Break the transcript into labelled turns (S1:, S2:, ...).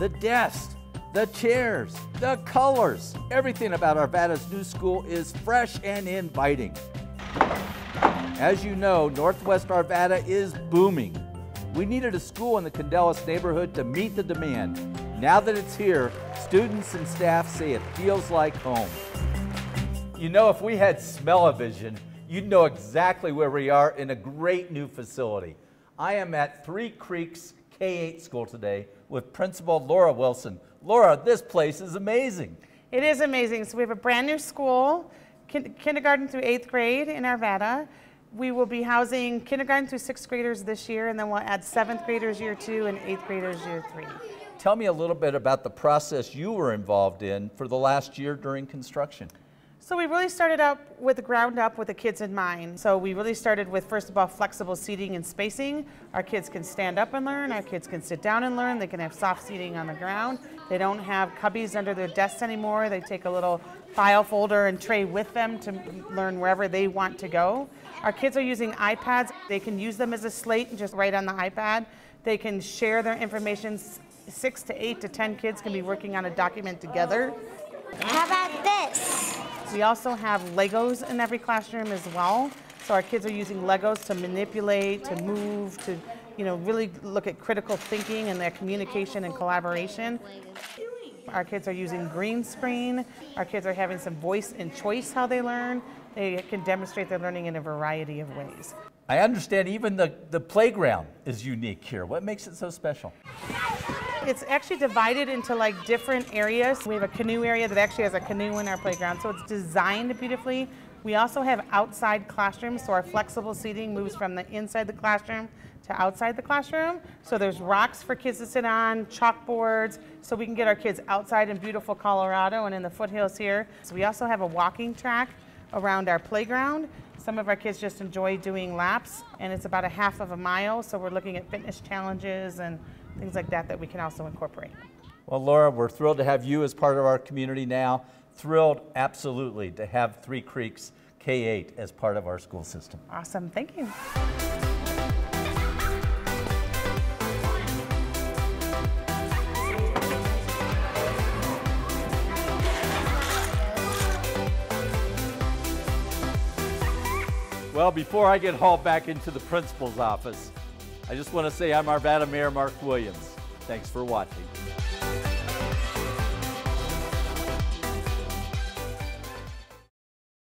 S1: the desks, the chairs, the colors. Everything about Arvada's new school is fresh and inviting. As you know, Northwest Arvada is booming. We needed a school in the Candelas neighborhood to meet the demand. Now that it's here, students and staff say it feels like home. You know, if we had smell-o-vision, you'd know exactly where we are in a great new facility. I am at Three Creeks K-8 school today with Principal Laura Wilson. Laura, this place is amazing.
S2: It is amazing. So we have a brand new school, kin kindergarten through eighth grade in Arvada. We will be housing kindergarten through sixth graders this year, and then we'll add seventh graders year two and eighth graders year three.
S1: Tell me a little bit about the process you were involved in for the last year during construction.
S2: So we really started out with the ground up with the kids in mind. So we really started with first of all flexible seating and spacing. Our kids can stand up and learn, our kids can sit down and learn, they can have soft seating on the ground. They don't have cubbies under their desks anymore. They take a little file folder and tray with them to learn wherever they want to go. Our kids are using iPads. They can use them as a slate and just write on the iPad. They can share their information. Six to eight to 10 kids can be working on a document together. We also have Legos in every classroom as well. So our kids are using Legos to manipulate, to move, to you know, really look at critical thinking and their communication and collaboration. Our kids are using green screen. Our kids are having some voice and choice how they learn. They can demonstrate their learning in a variety of ways.
S1: I understand even the, the playground is unique here. What makes it so special?
S2: It's actually divided into like different areas. We have a canoe area that actually has a canoe in our playground, so it's designed beautifully. We also have outside classrooms, so our flexible seating moves from the inside the classroom to outside the classroom. So there's rocks for kids to sit on, chalkboards, so we can get our kids outside in beautiful Colorado and in the foothills here. So we also have a walking track around our playground. Some of our kids just enjoy doing laps, and it's about a half of a mile, so we're looking at fitness challenges and things like that that we can also incorporate.
S1: Well, Laura, we're thrilled to have you as part of our community now. Thrilled, absolutely, to have Three Creeks K-8 as part of our school system.
S2: Awesome, thank you.
S1: Well, before I get hauled back into the principal's office, I just want to say I'm Arvada Mayor Marc Williams. Thanks for watching.